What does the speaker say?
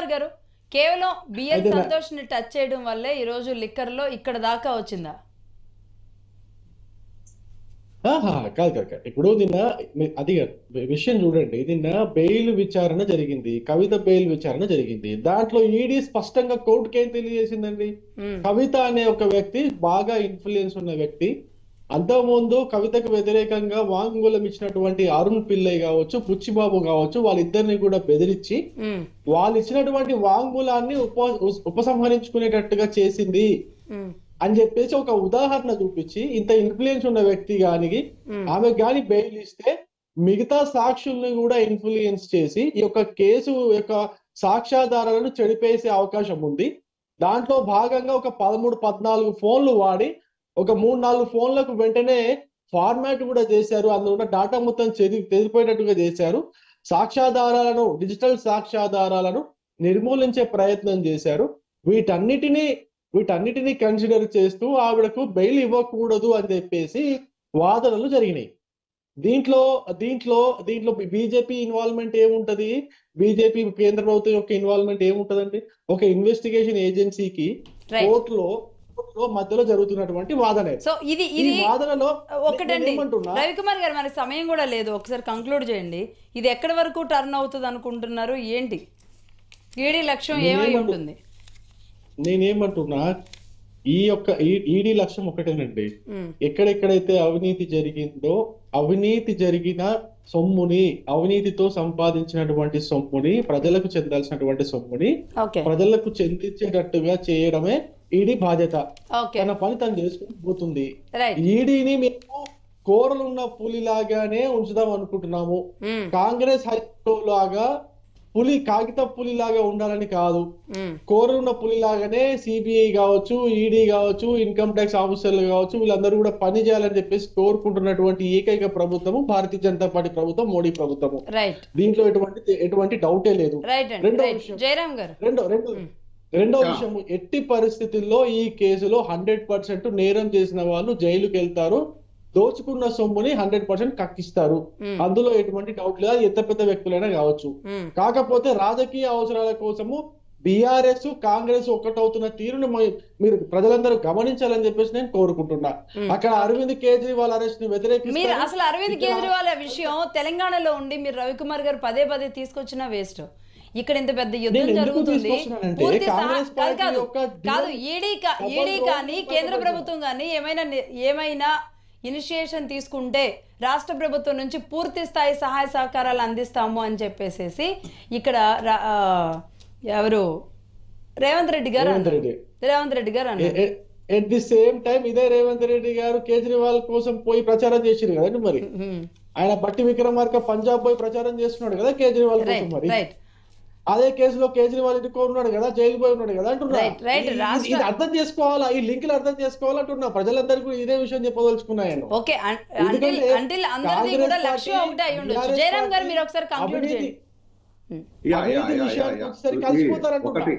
రవికుమార్ గారు. కేవలం BL సంతోష్ని touch చేయడం వల్లే ఈ రోజు లిక్కర్లో ఇక్కడ దాకా వచ్చిందా? కాదు కాదు. ఇప్పుడు నిన్న అది విషయం చూడండి. నిన్న బెయిల్ విచారణ జరిగింది. కవిత బెయిల్ విచారణ జరిగింది. దాంట్లో ఈడీ స్పష్టంగా కోర్టుకి ఏం తెలియజేసిందండి కవిత అనే ఒక వ్యక్తి బాగా ఇన్ఫ్లుయెన్స్ ఉన్న వ్యక్తి అంతకుముందు కవితకు వ్యతిరేకంగా వాంగ్మూలం ఇచ్చినటువంటి అరుణ్ పిల్లయ్ కావచ్చు పుచ్చిబాబు కావచ్చు వాళ్ళిద్దరిని కూడా బెదిరించి వాళ్ళు ఇచ్చినటువంటి వాంగ్మూలాన్ని ఉప ఉపసంహరించుకునేటట్టుగా చేసింది అని చెప్పేసి ఒక ఉదాహరణ చూపించి ఇంత ఇన్ఫ్లుయెన్స్ ఉన్న వ్యక్తి గానికి ఉమ్. ఆమె గాని బెయిల్ ఇస్తే మిగతా సాక్షుల్ని కూడా ఇన్ఫ్లుయెన్స్ చేసి ఈ యొక్క కేసు యొక్క సాక్ష్యాధారాలను చెడిపేసే అవకాశం ఉంది. దాంట్లో భాగంగా ఒక పదమూడు పద్నాలుగు ఫోన్లు వాడి ఒక మూడు నాలుగు ఫోన్లకు వెంటనే ఫార్మాట్ కూడా చేశారు. అందులో ఉన్న డాటా మొత్తం చెది తెదిపోయేటట్టుగా చేశారు. సాక్ష్యాధారాలను డిజిటల్ సాక్ష్యాధారాలను నిర్మూలించే ప్రయత్నం చేశారు. వీటన్నిటినీ వీటన్నిటిని కన్సిడర్ చేస్తూ ఆవిడకు బెయిల్ ఇవ్వకూడదు అని చెప్పేసి వాదనలు జరిగినాయి. దీంట్లో దీంట్లో దీంట్లో బీజేపీ ఇన్వాల్వ్మెంట్ ఏముంటది? బీజేపీ కేంద్ర ప్రభుత్వం యొక్క ఇన్వాల్వ్మెంట్ ఏముంటదండి? ఒక ఇన్వెస్టిగేషన్ ఏజెన్సీకి రైట్ కోర్టులో కోర్టులో మధ్యలో జరుగుతున్నటువంటి వాదన. సో ఇది ఇది వాదనలో ఒకటండి. రవికుమార్ గారు మనకి సమయం కూడా లేదు. ఒకసారి కంక్లూడ్ చేయండి. ఇది ఎక్కడి వరకు టర్న్ అవుతుంది అనుకుంటున్నారు? ఏంటి? ఈడీ లక్ష్యం ఏమై ఉంటుంది? నేనేమంటున్నా ఈ యొక్క ఈడీ లక్ష్యం ఒకటేనండి. ఎక్కడెక్కడైతే అవినీతి జరిగిందో అవినీతి జరిగిన సొమ్ముని అవినీతితో సంపాదించినటువంటి సొమ్ముని ప్రజలకు చెందాల్సినటువంటి సొమ్ముని ప్రజలకు చెందించేటట్టుగా చేయడమే ఈడీ బాధ్యత. ఓకే. తన పని తను చేసుకుని పోతుంది. ఈడీని మేము కోరలున్న పులిలాగానే ఉంచుదాం అనుకుంటున్నాము. ఉమ్, కాంగ్రెస్ హైకోర్టు లాగా పులి కాగిత పులిలాగా ఉండాలని కాదు. ఉమ్, కోరున్న పులిలాగానే సిబిఐ కావచ్చు ఈడీ కావచ్చు ఇన్కమ్ ట్యాక్స్ ఆఫీసర్లు కావచ్చు వీళ్ళందరూ కూడా పని చేయాలని చెప్పేసి కోరుకుంటున్నటువంటి ఏకైక ప్రభుత్వము భారతీయ జనతా పార్టీ ప్రభుత్వం మోడీ ప్రభుత్వము. రైట్ దీంట్లో ఎటువంటి ఎటువంటి డౌటే లేదు. రెండో రెండో రెండో రెండో విషయం ఎట్టి పరిస్థితుల్లో ఈ కేసులో హండ్రెడ్ పర్సెంట్ నేరం చేసిన వాళ్ళు జైలుకి వెళ్తారు దోచుకున్న సొమ్ముని హండ్రెడ్ పర్సెంట్ కక్కిస్తారు. అందులో ఎటువంటి డౌట్ లేదు ఎంత పెద్ద వ్యక్తులైనా కావచ్చు. కాకపోతే రాజకీయ అవసరాల కోసము బీఆర్ఎస్ కాంగ్రెస్ ఒక్కటవుతున్న తీరుని మీరు ప్రజలందరూ గమనించాలని చెప్పేసి నేను కోరుకుంటున్నా. అక్కడ అరవింద్ కేజ్రీవాల్ అరెస్ట్ని మీరు వ్యతిరేకిస్తారు అసలు అరవింద్ కేజ్రీవాల్ విషయం తెలంగాణలో ఉండి మీరు రవికుమార్ గారు పదే పదే తీసుకొచ్చిన వేస్ట్. ఇక్కడ ఇంత పెద్ద యుద్ధం జరుగుతుంది? పూర్తి కాదు కాదు. ఈడీ ఈడీ కానీ కేంద్ర. ప్రభుత్వం కానీ ఏమైనా ఏమైనా ఇనిషియేషన్ తీసుకుంటే రాష్ట్ర ప్రభుత్వం నుంచి పూర్తి స్థాయి సహాయ సహకారాలు అందిస్తాము అని చెప్పేసేసి ఇక్కడ ఎవరు? రేవంత్ రెడ్డి గారు రేవంత్. రెడ్డి. రేవంత్ రెడ్డి గారు అన్నారు. ఎట్ ది సేమ్ టైం ఇదే రేవంత్ రెడ్డి గారు కేజ్రీవాల్ కోసం పోయి ప్రచారం చేసిరు కదండి మరి. ఆయన బట్టి విక్రమార్క పంజాబ్ పోయి ప్రచారం చేస్తున్నాడు కదా కేజ్రీవాల్ కోసం మరి. రైట్ అదే కేసులో కేజ్రీవాల్ ఇరుకో ఉన్నాడు కదా జైలు పోయి ఉన్నాడు కదా అంటున్నా. ఇది అర్థం చేసుకోవాలా? ఈ లింకులు అర్థం చేసుకోవాలంటున్నా ప్రజలందరికీ కూడా ఇదే విషయం చెప్పదలుచుకున్నాను ఓకే అంటిల్ ఎందుకంటే అంటిల్ అందరిది కాంగ్రెస్ కూడా లక్ష్యం పార్టీ, ఒకటే అయి ఉండొచ్చు. టీఆర్ఎస్ జయరామ్ గారు పార్టీ మీరు ఒకసారి చేయండి. అవినీతి యా, విషయానికి ఇది కలిసిపోతారంటున్నా. ఒకటి.